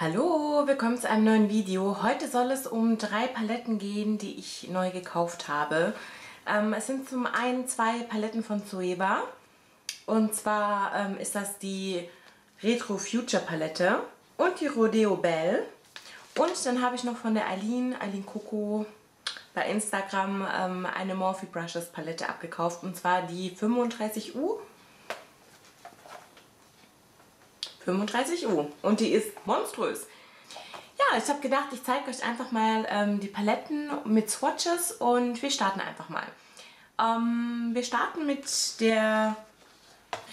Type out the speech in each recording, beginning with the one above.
Hallo, willkommen zu einem neuen Video. Heute soll es um drei Paletten gehen, die ich neu gekauft habe. Ähm, es sind zum einen zwei Paletten von Zoeva. Und zwar ähm, ist das die Retro Future Palette und die Rodeo Belle. Und dann habe ich noch von der Eileen, Eileen Coco bei Instagram ähm, eine Morphe Brushes Palette abgekauft. Und zwar die 35U 35 U. Und die ist monströs. Ja, ich habe gedacht, ich zeige euch einfach mal ähm, die Paletten mit Swatches und wir starten einfach mal. Ähm, wir starten mit der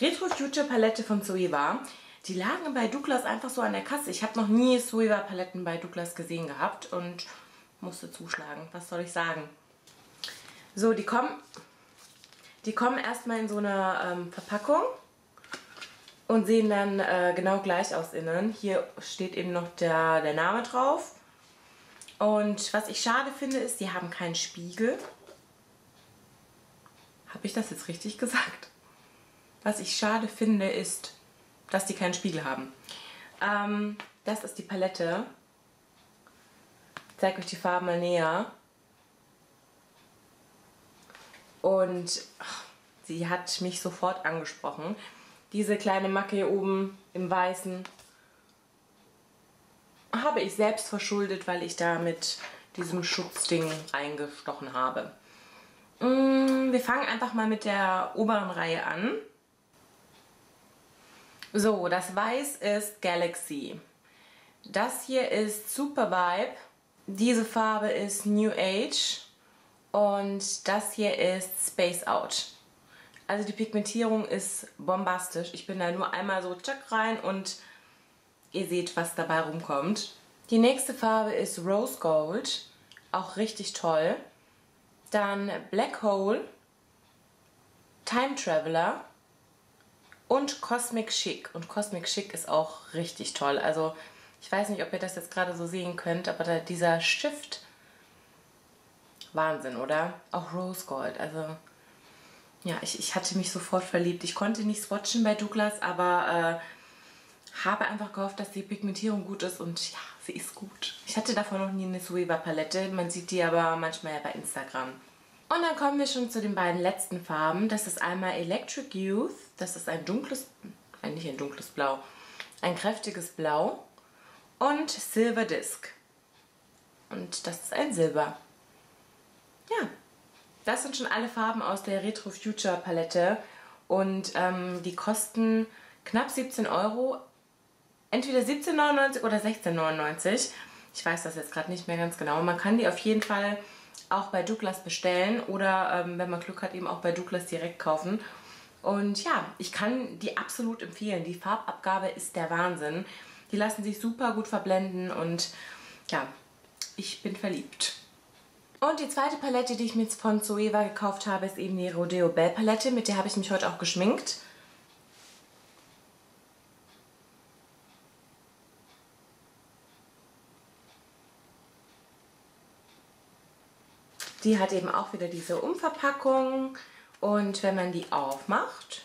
Retro Future Palette von Zoeva. Die lagen bei Douglas einfach so an der Kasse. Ich habe noch nie Zoeva Paletten bei Douglas gesehen gehabt und musste zuschlagen. Was soll ich sagen? So, die kommen, die kommen erstmal in so einer ähm, Verpackung und sehen dann äh, genau gleich aus innen. Hier steht eben noch der, der Name drauf. Und was ich schade finde, ist, die haben keinen Spiegel. Habe ich das jetzt richtig gesagt? Was ich schade finde, ist, dass die keinen Spiegel haben. Ähm, das ist die Palette. Ich zeige euch die Farben mal näher. Und ach, sie hat mich sofort angesprochen. Diese kleine Macke hier oben im Weißen habe ich selbst verschuldet, weil ich da mit diesem Schutzding reingestochen habe. Mm, wir fangen einfach mal mit der oberen Reihe an. So, das Weiß ist Galaxy. Das hier ist Super Vibe. Diese Farbe ist New Age. Und das hier ist Space Out. Also die Pigmentierung ist bombastisch. Ich bin da nur einmal so tschack rein und ihr seht, was dabei rumkommt. Die nächste Farbe ist Rose Gold. Auch richtig toll. Dann Black Hole, Time Traveler und Cosmic Chic. Und Cosmic Chic ist auch richtig toll. Also ich weiß nicht, ob ihr das jetzt gerade so sehen könnt, aber dieser Shift, Wahnsinn, oder? Auch Rose Gold, also ja, ich, ich hatte mich sofort verliebt. Ich konnte nicht swatchen bei Douglas, aber äh, habe einfach gehofft, dass die Pigmentierung gut ist und ja, sie ist gut. Ich hatte davon noch nie eine Sueva Palette, man sieht die aber manchmal ja bei Instagram. Und dann kommen wir schon zu den beiden letzten Farben. Das ist einmal Electric Youth, das ist ein dunkles, nicht ein dunkles Blau, ein kräftiges Blau und Silver Disc. Und das ist ein Silber. Das sind schon alle Farben aus der Retro Future Palette und ähm, die kosten knapp 17 Euro. Entweder 17,99 oder 16,99. Ich weiß das jetzt gerade nicht mehr ganz genau. Man kann die auf jeden Fall auch bei Douglas bestellen oder ähm, wenn man Glück hat eben auch bei Douglas direkt kaufen. Und ja, ich kann die absolut empfehlen. Die Farbabgabe ist der Wahnsinn. Die lassen sich super gut verblenden und ja, ich bin verliebt. Und die zweite Palette, die ich mir von Zoeva gekauft habe, ist eben die Rodeo Belle Palette. Mit der habe ich mich heute auch geschminkt. Die hat eben auch wieder diese Umverpackung. Und wenn man die aufmacht,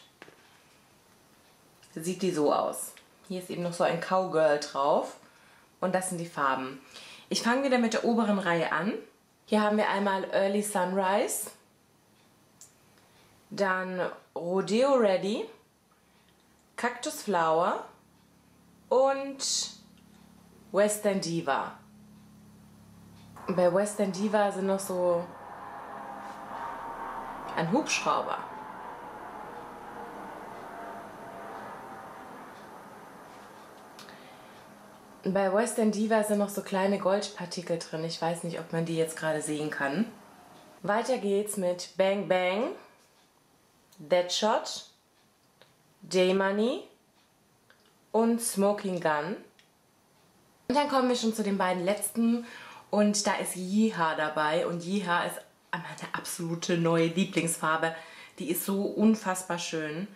sieht die so aus. Hier ist eben noch so ein Cowgirl drauf. Und das sind die Farben. Ich fange wieder mit der oberen Reihe an. Hier haben wir einmal Early Sunrise, dann Rodeo Ready, Cactus Flower und Western Diva. Bei Western Diva sind noch so ein Hubschrauber. Bei Western Diva sind noch so kleine Goldpartikel drin. Ich weiß nicht, ob man die jetzt gerade sehen kann. Weiter geht's mit Bang Bang, Deadshot, Day Money und Smoking Gun. Und dann kommen wir schon zu den beiden letzten und da ist Yeeha dabei und Yeeha ist meine absolute neue Lieblingsfarbe. Die ist so unfassbar schön.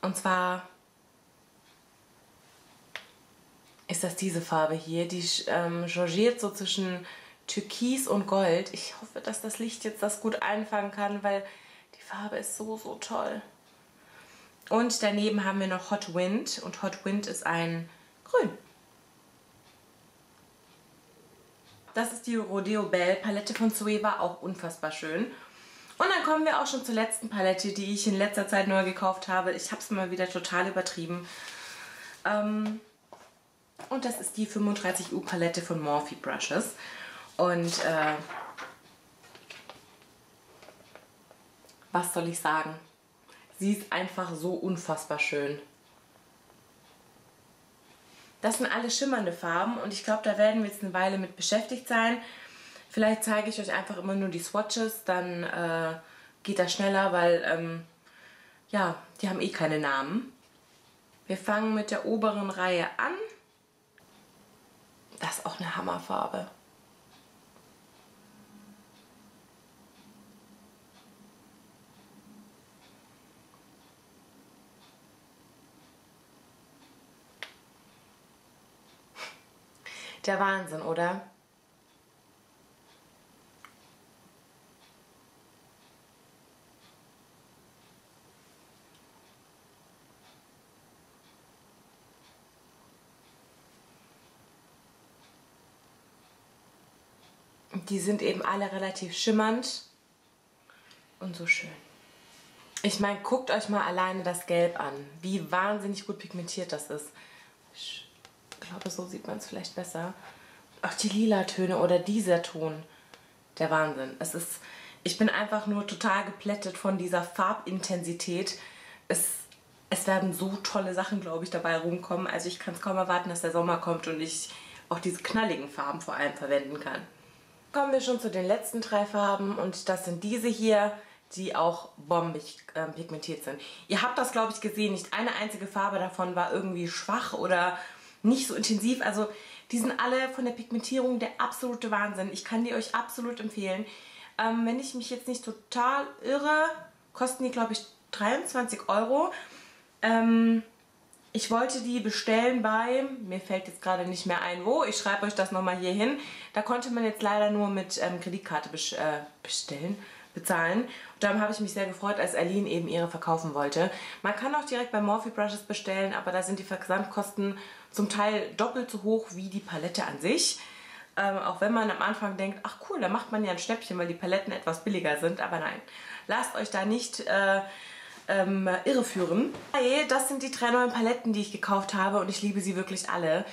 Und zwar ist das diese Farbe hier. Die ähm, changiert so zwischen Türkis und Gold. Ich hoffe, dass das Licht jetzt das gut einfangen kann, weil die Farbe ist so, so toll. Und daneben haben wir noch Hot Wind und Hot Wind ist ein Grün. das ist die Rodeo Bell Palette von Zoeva, auch unfassbar schön. Und dann kommen wir auch schon zur letzten Palette, die ich in letzter Zeit neu gekauft habe. Ich habe es mal wieder total übertrieben. Ähm, und das ist die 35U Palette von Morphe Brushes. Und äh, was soll ich sagen? Sie ist einfach so unfassbar schön. Das sind alle schimmernde Farben und ich glaube, da werden wir jetzt eine Weile mit beschäftigt sein. Vielleicht zeige ich euch einfach immer nur die Swatches, dann äh, geht das schneller, weil ähm, ja, die haben eh keine Namen. Wir fangen mit der oberen Reihe an. Das ist auch eine Hammerfarbe. Der Wahnsinn, oder? Die sind eben alle relativ schimmernd und so schön. Ich meine, guckt euch mal alleine das Gelb an. Wie wahnsinnig gut pigmentiert das ist. Ich glaube, so sieht man es vielleicht besser. Auch die lila Töne oder dieser Ton. Der Wahnsinn. Es ist, ich bin einfach nur total geplättet von dieser Farbintensität. Es, es werden so tolle Sachen, glaube ich, dabei rumkommen. Also ich kann es kaum erwarten, dass der Sommer kommt und ich auch diese knalligen Farben vor allem verwenden kann kommen wir schon zu den letzten drei Farben und das sind diese hier, die auch bombig äh, pigmentiert sind. Ihr habt das, glaube ich, gesehen. Nicht eine einzige Farbe davon war irgendwie schwach oder nicht so intensiv. Also die sind alle von der Pigmentierung der absolute Wahnsinn. Ich kann die euch absolut empfehlen. Ähm, wenn ich mich jetzt nicht total irre, kosten die, glaube ich, 23 Euro. Ähm, ich wollte die bestellen bei, mir fällt jetzt gerade nicht mehr ein, wo, ich schreibe euch das nochmal hier hin. Da konnte man jetzt leider nur mit ähm, Kreditkarte äh, bestellen, bezahlen. Und darum habe ich mich sehr gefreut, als Aline eben ihre verkaufen wollte. Man kann auch direkt bei Morphe Brushes bestellen, aber da sind die Versandkosten zum Teil doppelt so hoch wie die Palette an sich. Ähm, auch wenn man am Anfang denkt, ach cool, da macht man ja ein Schnäppchen, weil die Paletten etwas billiger sind. Aber nein, lasst euch da nicht... Äh, ähm, irreführen. Das sind die drei neuen Paletten, die ich gekauft habe und ich liebe sie wirklich alle.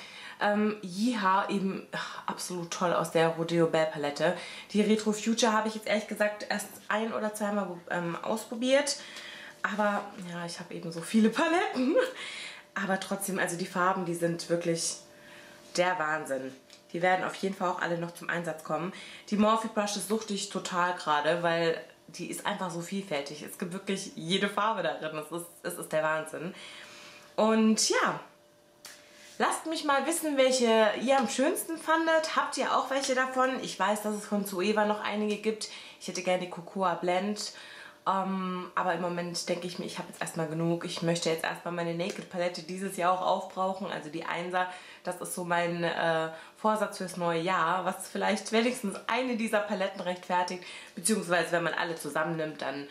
Ähm, Yeeha eben ach, absolut toll aus der Rodeo Bell Palette. Die Retro Future habe ich jetzt ehrlich gesagt erst ein oder zweimal ähm, ausprobiert. Aber ja, ich habe eben so viele Paletten. Aber trotzdem, also die Farben, die sind wirklich der Wahnsinn. Die werden auf jeden Fall auch alle noch zum Einsatz kommen. Die Morphe Brushes suchte ich total gerade, weil die ist einfach so vielfältig. Es gibt wirklich jede Farbe darin. Es ist, es ist der Wahnsinn. Und ja, lasst mich mal wissen, welche ihr am schönsten fandet. Habt ihr auch welche davon? Ich weiß, dass es von Zoeva noch einige gibt. Ich hätte gerne die Cocoa Blend. Um, aber im Moment denke ich mir, ich habe jetzt erstmal genug. Ich möchte jetzt erstmal meine Naked Palette dieses Jahr auch aufbrauchen, also die Einser. Das ist so mein äh, Vorsatz fürs neue Jahr, was vielleicht wenigstens eine dieser Paletten rechtfertigt. Beziehungsweise wenn man alle zusammennimmt, dann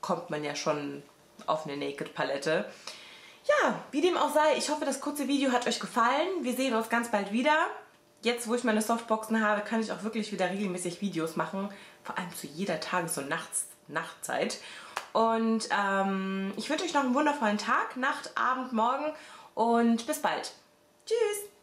kommt man ja schon auf eine Naked Palette. Ja, wie dem auch sei, ich hoffe, das kurze Video hat euch gefallen. Wir sehen uns ganz bald wieder. Jetzt, wo ich meine Softboxen habe, kann ich auch wirklich wieder regelmäßig Videos machen. Vor allem zu jeder Tages- und Nachts Nachtzeit. Und ähm, ich wünsche euch noch einen wundervollen Tag, Nacht, Abend, Morgen und bis bald. Tschüss!